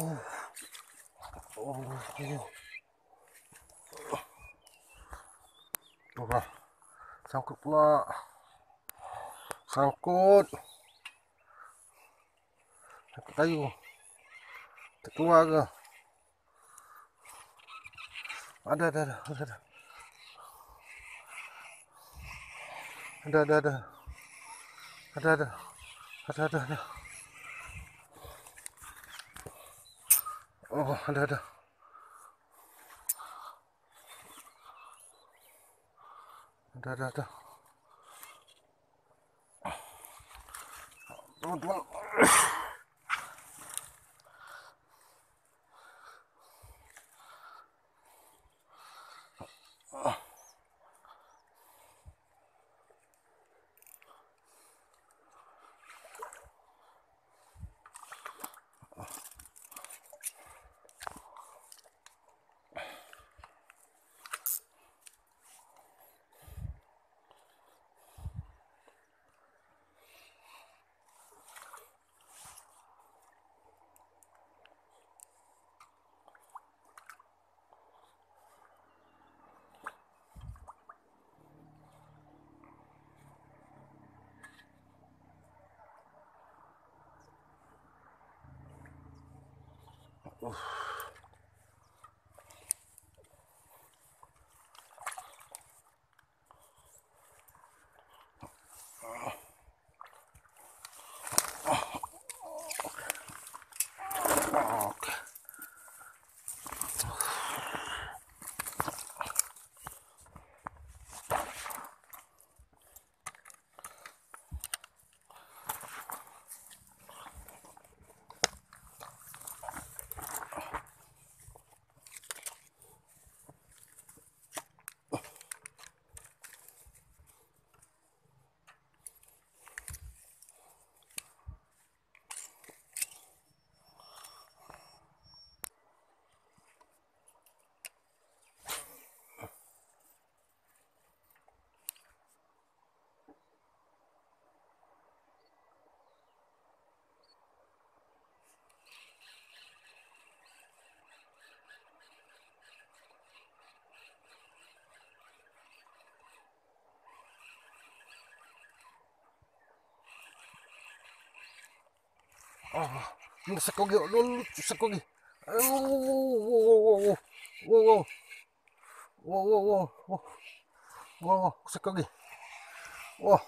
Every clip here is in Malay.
Oh, lah. Sangkut pula. Sangkut. Sangkut kayu. Terkeluar ke? Ada, ada, ada, ada, ada. Ada, ada, ada. Ada, ada. Ada, ada, ada. 哦，来来。得得得，啊，不不。Oof. Ah. Ah. Ah. Okay. Oh, ini sekogi dulu sekogi. Oh, wow, seko lagi. Wah,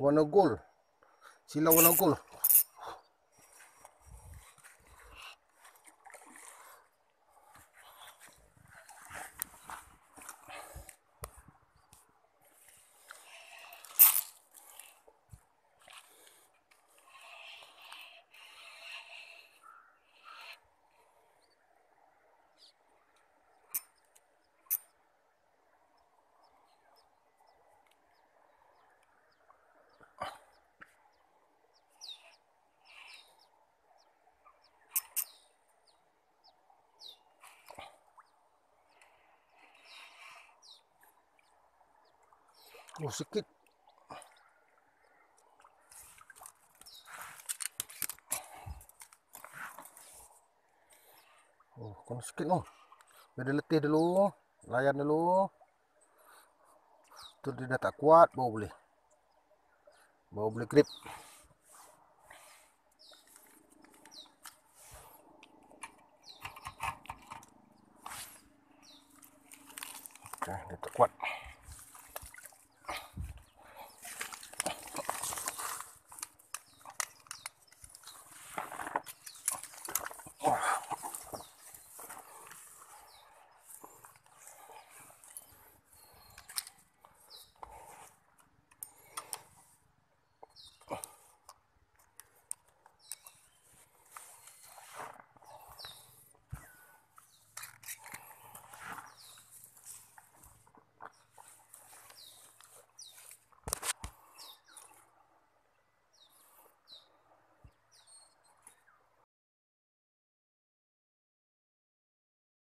warna gold. Sila warna gold. Oh, sikit. Oh, kena sikit noh. Biar dia letih dulu. Layan dulu. Tu dia dah tak kuat, baru boleh. Baru boleh grip. Okay, dia tak kuat.